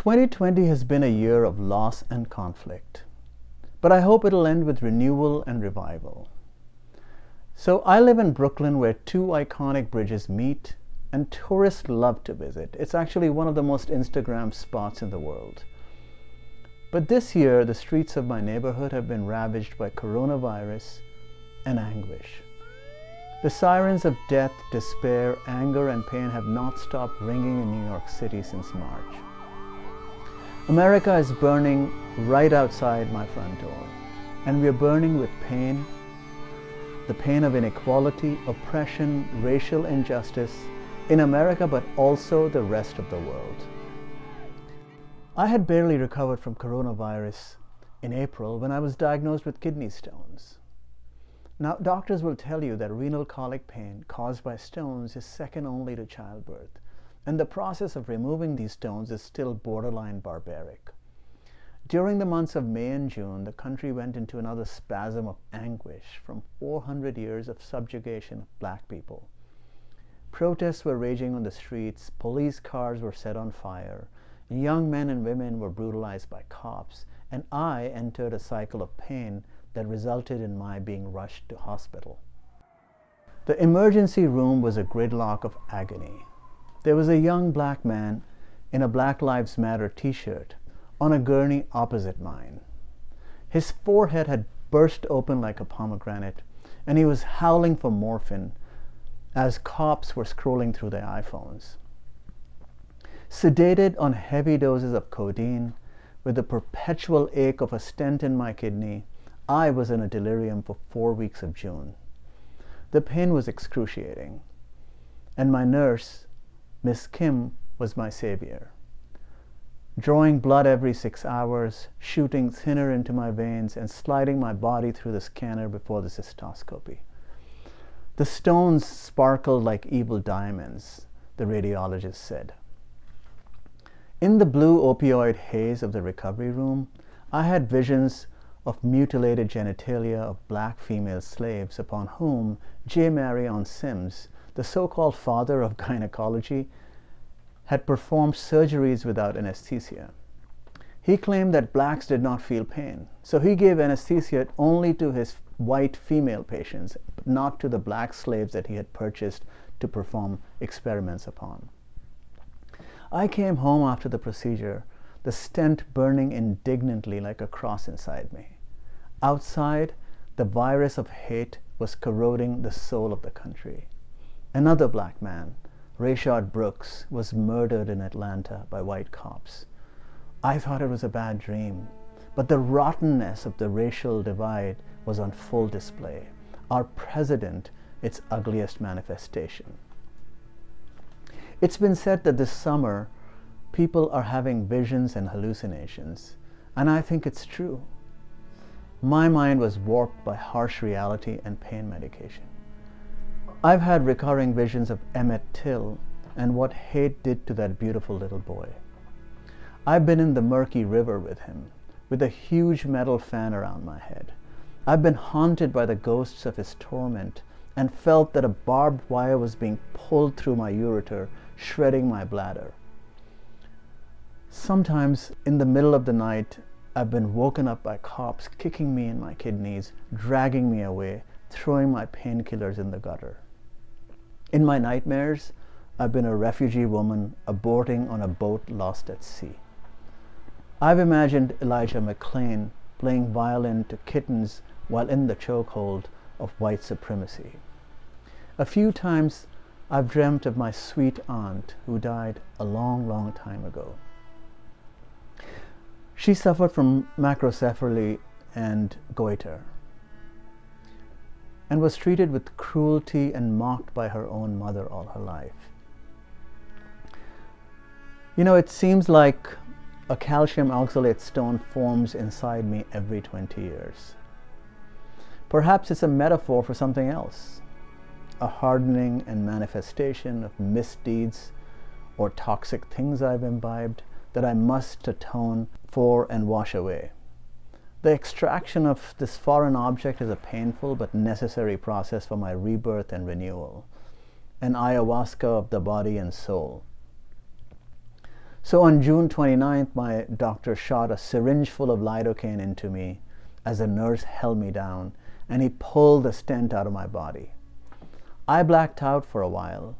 2020 has been a year of loss and conflict, but I hope it'll end with renewal and revival. So I live in Brooklyn where two iconic bridges meet and tourists love to visit. It's actually one of the most Instagram spots in the world. But this year, the streets of my neighborhood have been ravaged by coronavirus and anguish. The sirens of death, despair, anger, and pain have not stopped ringing in New York City since March. America is burning right outside my front door, and we are burning with pain the pain of inequality, oppression, racial injustice in America, but also the rest of the world. I had barely recovered from coronavirus in April when I was diagnosed with kidney stones. Now, doctors will tell you that renal colic pain caused by stones is second only to childbirth, and the process of removing these stones is still borderline barbaric. During the months of May and June, the country went into another spasm of anguish from 400 years of subjugation of black people. Protests were raging on the streets, police cars were set on fire, young men and women were brutalized by cops, and I entered a cycle of pain that resulted in my being rushed to hospital. The emergency room was a gridlock of agony. There was a young black man in a Black Lives Matter t shirt on a gurney opposite mine. His forehead had burst open like a pomegranate, and he was howling for morphine as cops were scrolling through their iPhones. Sedated on heavy doses of codeine, with the perpetual ache of a stent in my kidney, I was in a delirium for four weeks of June. The pain was excruciating, and my nurse, Miss Kim, was my savior drawing blood every six hours, shooting thinner into my veins, and sliding my body through the scanner before the cystoscopy. The stones sparkled like evil diamonds, the radiologist said. In the blue opioid haze of the recovery room, I had visions of mutilated genitalia of black female slaves upon whom J. Marion Sims, the so called father of gynecology, had performed surgeries without anesthesia. He claimed that blacks did not feel pain, so he gave anesthesia only to his white female patients, not to the black slaves that he had purchased to perform experiments upon. I came home after the procedure, the stent burning indignantly like a cross inside me. Outside, the virus of hate was corroding the soul of the country. Another black man, Rayshard Brooks was murdered in Atlanta by white cops. I thought it was a bad dream, but the rottenness of the racial divide was on full display. Our president, its ugliest manifestation. It's been said that this summer, people are having visions and hallucinations, and I think it's true. My mind was warped by harsh reality and pain medication. I've had recurring visions of Emmett Till and what hate did to that beautiful little boy. I've been in the murky river with him, with a huge metal fan around my head. I've been haunted by the ghosts of his torment and felt that a barbed wire was being pulled through my ureter, shredding my bladder. Sometimes in the middle of the night, I've been woken up by cops kicking me in my kidneys, dragging me away, throwing my painkillers in the gutter. In my nightmares, I've been a refugee woman aborting on a boat lost at sea. I've imagined Elijah McClain playing violin to kittens while in the chokehold of white supremacy. A few times I've dreamt of my sweet aunt who died a long, long time ago. She suffered from macrocephaly and goiter and was treated with cruelty and mocked by her own mother all her life. You know, it seems like a calcium oxalate stone forms inside me every 20 years. Perhaps it's a metaphor for something else, a hardening and manifestation of misdeeds or toxic things I've imbibed that I must atone for and wash away. The extraction of this foreign object is a painful but necessary process for my rebirth and renewal, an ayahuasca of the body and soul. So on June 29th, my doctor shot a syringe full of lidocaine into me as a nurse held me down and he pulled the stent out of my body. I blacked out for a while,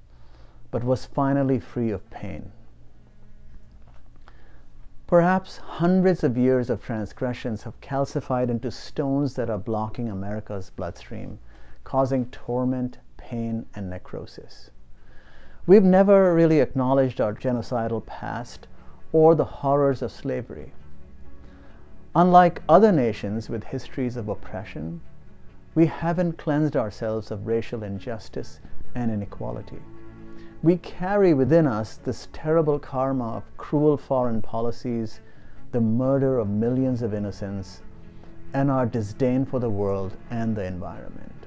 but was finally free of pain. Perhaps hundreds of years of transgressions have calcified into stones that are blocking America's bloodstream, causing torment, pain, and necrosis. We've never really acknowledged our genocidal past or the horrors of slavery. Unlike other nations with histories of oppression, we haven't cleansed ourselves of racial injustice and inequality we carry within us this terrible karma of cruel foreign policies, the murder of millions of innocents, and our disdain for the world and the environment.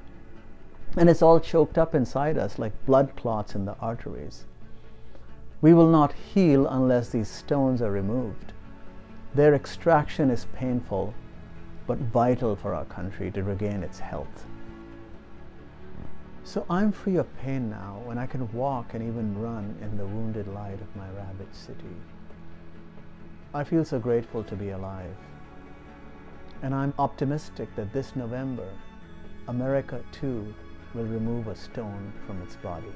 And it's all choked up inside us like blood clots in the arteries. We will not heal unless these stones are removed. Their extraction is painful, but vital for our country to regain its health. So I'm free of pain now and I can walk and even run in the wounded light of my ravaged city. I feel so grateful to be alive. And I'm optimistic that this November, America too will remove a stone from its body.